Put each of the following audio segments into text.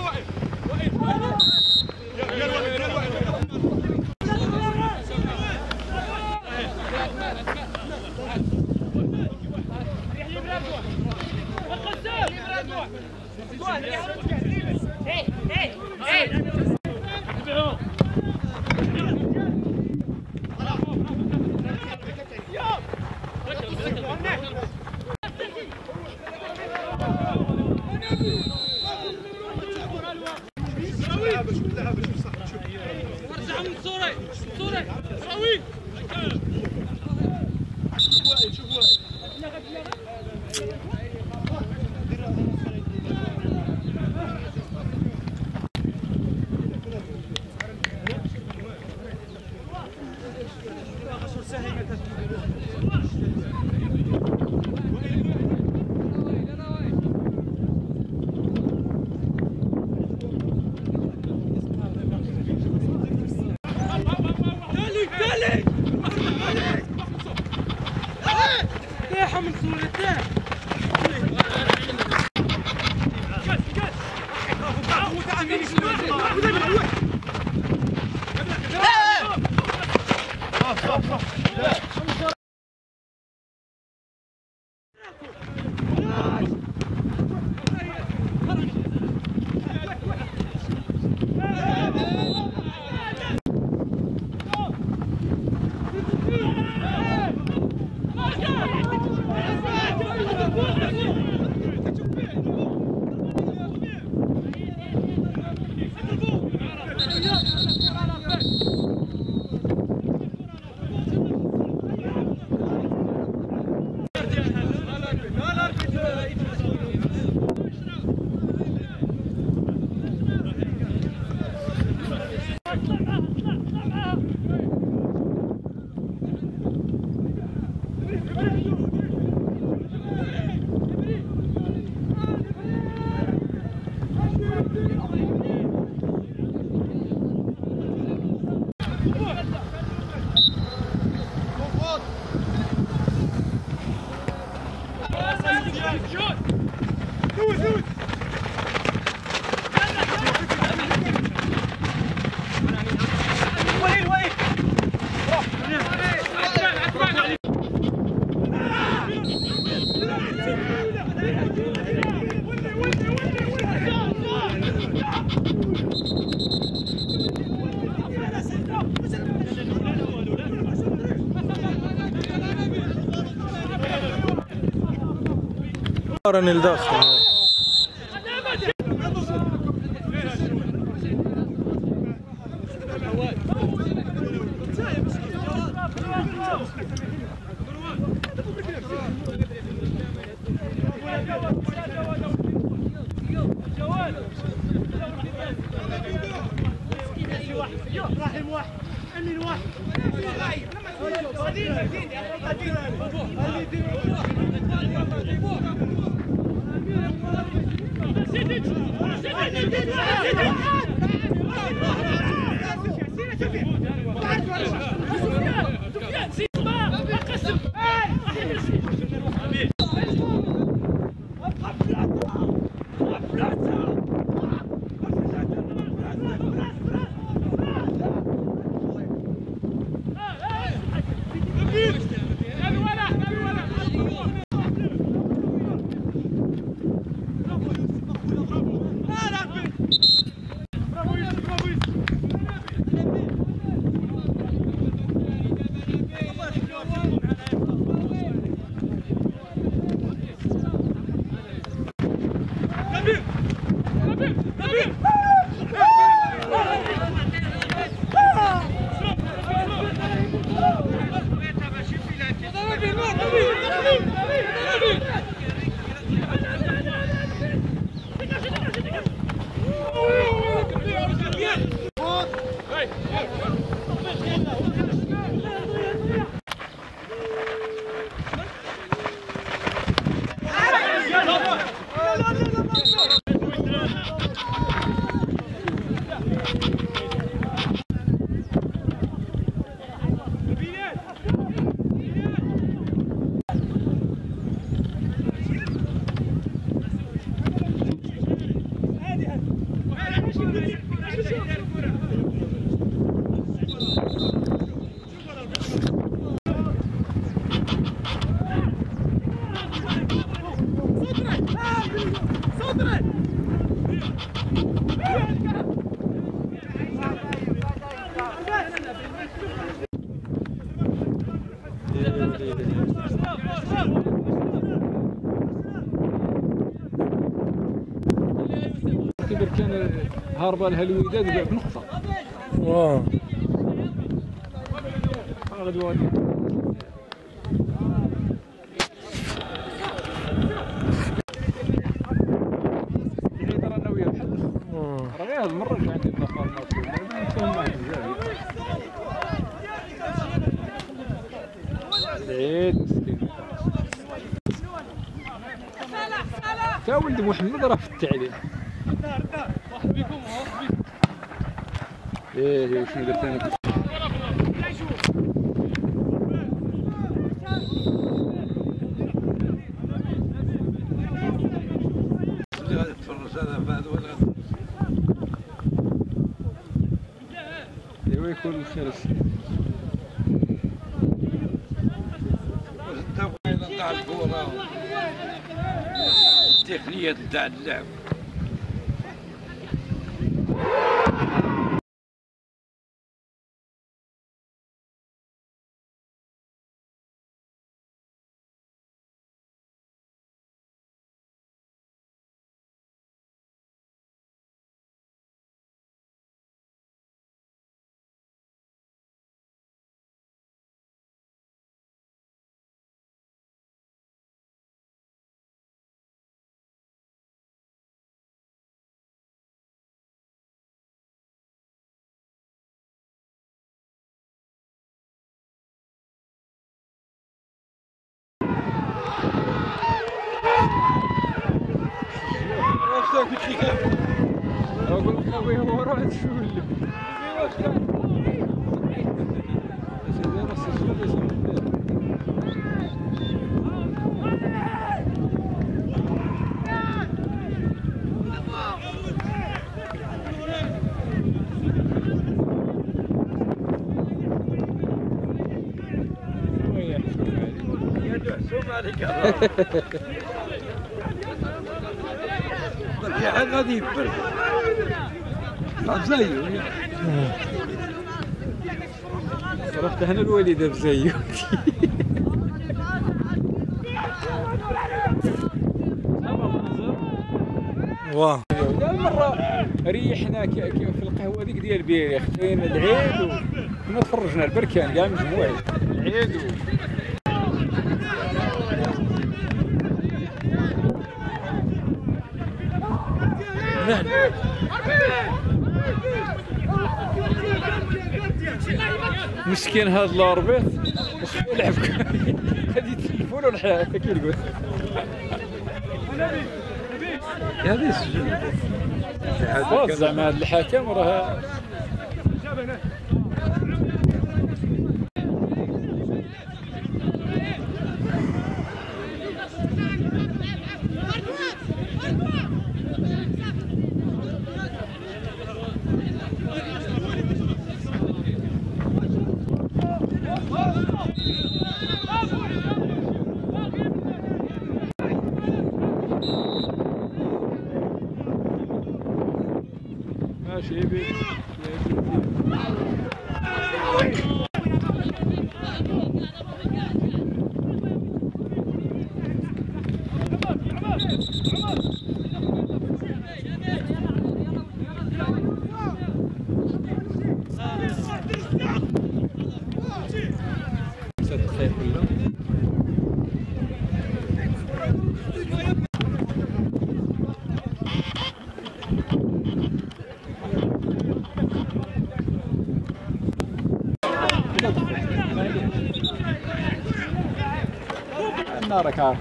go at him. Go. تاعهم من سورة تاع Yes, yes. Ahora en هاربه لها الوداد بنقطه واه المرة رجعت بعيد. تا ولد محمد راه في التعليم. إيه إيه شنو درت أنا كنت اللي غادي تفرج هذا بعد أقول لك غادي يبرد. زيه صرفت هنا الوالدة بزيو واه. مرة ريحنا في القهوة ديك ديال بيري خدينا العيد وكنا تفرجنا البركان كاع مجموعي العيد. و... مسكين هذا الاربيط واش يلعب غادي يتلفوا له الحياة كي يقول هذه زعما هذا الحكم راه نارك عارف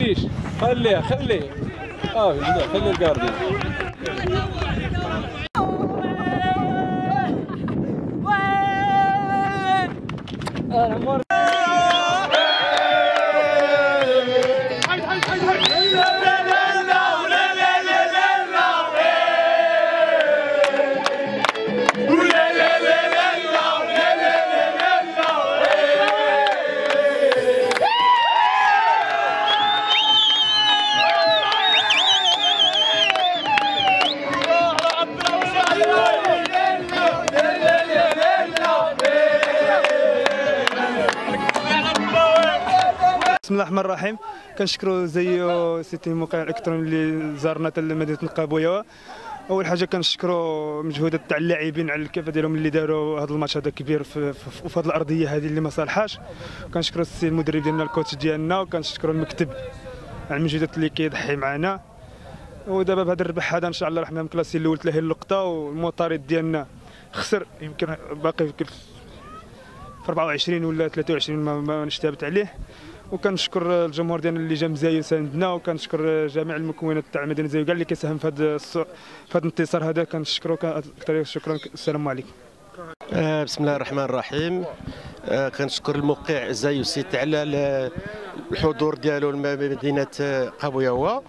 إيش خليه. خليه آه خلي الجارديان أنا آه، الرحمن الرحيم. كنشكروا زيو سيتي الموقع الالكتروني اللي زارنا حتى لمدينه القابويه أول حاجة كنشكروا مجهودات تاع اللاعبين على الكفه ديالهم اللي داروا هذا الماتش هذا كبير في, في, هذه الأرضية هذه اللي ما صالحاش. كنشكروا السي المدرب ديالنا الكوتش ديالنا وكنشكروا المكتب على المجهودات اللي كيضحي معنا. ودابا بهذا الربح هذا إن شاء الله رحنا مكلاسي الأول تلاهي اللقطة والمطارد ديالنا خسر. يمكن باقي في 24 ولا 23 ما, نشتبت عليه. وكنشكر الجمهور ديالنا اللي جا مزايد ساندنا وكنشكر جميع المكونات تاع مدينة زايو كاع اللي كيساهم في هذا في هذا الانتصار هذا كنشكرو أكثر شكرا السلام عليكم. آه، بسم الله الرحمن الرحيم. آه، كنشكر الموقع زايو سيت على ال- الحضور ديالو لمدينة قابويوا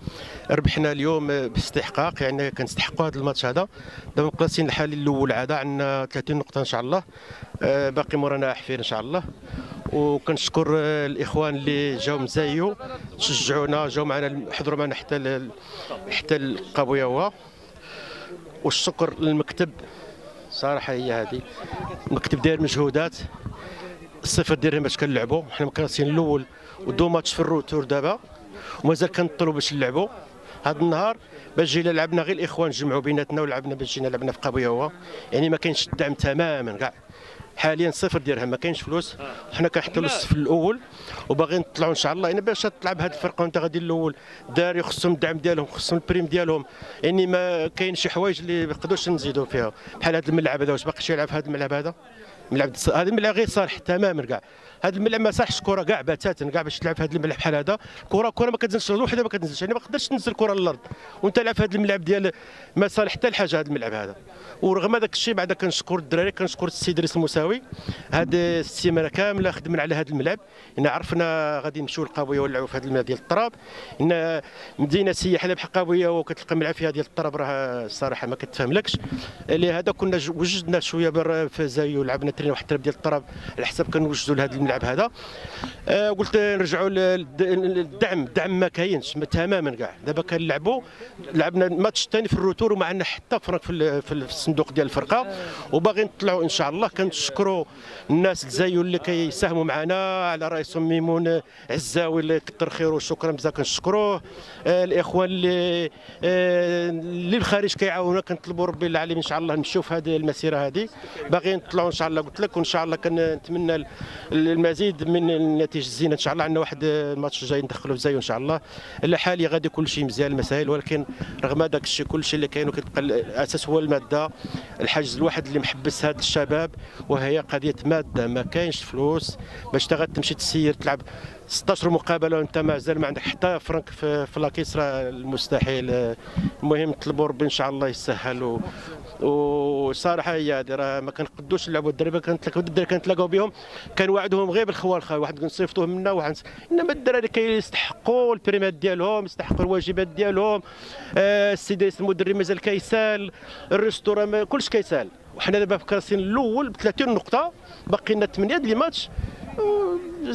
ربحنا اليوم باستحقاق يعني كنستحقوا هذا الماتش هذا. دابا مكلاصيين الحالي الأول عاد عندنا 30 نقطة إن شاء الله. آه، باقي مورانا حفير إن شاء الله. وكنشكر الإخوان اللي جاوا من زايو شجعونا جاوا معنا حضروا معنا حتى ل- حتى ال Cap de l'Eau والشكر للمكتب صراحة هي هذه. المكتب داير مجهودات الصفر ديالهم باش كنلعبوا حنا مكلاصيين الأول و deux matchs في ال retour دابا. ومازال كنطلوا باش نلعبوا هذا النهار باش جينا لعبنا غير الإخوان جمعوا بيناتنا ولعبنا باش جينا لعبنا في قابويه هو. يعني ما كاينش الدعم تماما كاع. حاليا صفر درهم ما كاينش فلوس. حنا كنحطوا الصف الأول وباغيين نطلعوا إن شاء الله. يعني باش تلعب هذه الفرقة وأنت غادي الأول داري خصهم الدعم ديالهم خصهم البريم ديالهم. يعني ما كاين شي حوايج اللي ما نقدروش نزيدوا فيها. بحال هذا الملعب هذا واش باقي شي يلعب في هذا الملعب هذا؟ ملعب هذا الملعب غير صالح تماما كاع. هذا الملعب ما صالحش كرة كاع بتاتا كاع باش تلعب في هذا الملعب بحال هذا. كره كرة ما كتنزلش وحده ما كتنزلش. يعني ما تقدرش تنزل كرة للأرض. وانت لعب في هذا الملعب ديال ما صالح حتى لحاجه هذا الملعب هذا. ورغم هذاك الشيء بعدا كنشكر الدراري كنشكر السيد رئيس المساوي. هذه السيمانه كاملة خدمنا على هذا الملعب. إن عرفنا غادي نمشيو للقابويه ونلعبوا في هذا الملعب ديال الطراب. إن مدينة سياحيه بحال قابويه وكتلقى ملعب فيها ديال الطراب. راه الصراحه ما كتفهملكش. لهذا كنا وجدنا شوية في زايو لعبنا واحد التراب ديال الطراب. على حسب كنوجدوا لهذا الملعب. هذا. آه، قلت نرجعوا للد- للدعم. الدعم ما كاينش ما- تماما كاع. دابا كنلعبوا لعبنا الماتش الثاني في ال retour وما عندنا حتى فرنك في في الصندوق ديال الفرقة. وباغي نطلعوا إن شاء الله كنشكروا الناس الزايو اللي كيساهموا معنا على رئيسهم ميمون عزاوي اللي كثر خيره وشكرا بزاف كنشكروه. آه، الإخوان اللي آه، اللي الخارج كيعاونونا كنطلبوا ربي العالمين إن شاء الله نمشيو في هذه المسيرة هذه. باغيين نطلعوا إن شاء الله قلت لك وإن شاء الله كنتمنى المزيد من النتيجة الزينة إن شاء الله. عندنا واحد الماتش جاي ندخلوا في زايو إن شاء الله. الحالي غادي كل شيء مزيان المسائل ولكن رغم هذاك الشيء كل شيء اللي كاين وكتبقى الاساس هو المادة. الحاجز الواحد اللي محبس هاد الشباب وهي قضية مادة. ما كاينش فلوس باش تا تمشي تسير تلعب 16 مقابلة وانت مازال ما عندك حتى فرنك في, في لاكيس راه المستحيل. المهم نطلبوا ربي إن شاء الله يسهل وصراحة هي هذه راه ما كنقدوش نلعبوا الدراري كنتلاقاو الدراري كنتلاقاو بهم. كان غير بالخوال واحد نصيفطوه منا واحد إنما الدراري كيستحقوا البريمات ديالهم يستحقوا الواجبات ديالهم آه المدرب مازال كيسال ال restaurant كلشي كيسال. وحنا دابا كلاسين الأول ب 30 نقطة باقي لنا 8 ديال الماتش.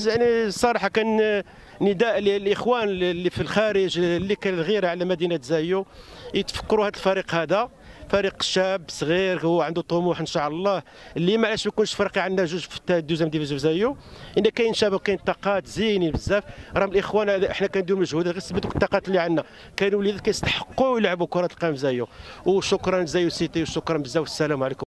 يعني الصراحه كان نداء للاخوان اللي في الخارج اللي كالغيره على مدينة زايو يتفكروا هذا الفريق هذا. فريق شاب صغير هو عنده طموح إن شاء الله اللي ما علاش ما يكونش فريق عندنا جوج في ال deuxième division في زايو ان كاين شباب وكاين طاقات زينين بزاف راهم الإخوان إحنا كنديروا مجهود غير سبتوا الطاقات اللي عندنا. كانوا وليدات كيستحقوا يلعبوا كرة القدم في زايو وشكرا زايو سيتي وشكرا بزاف والسلام عليكم.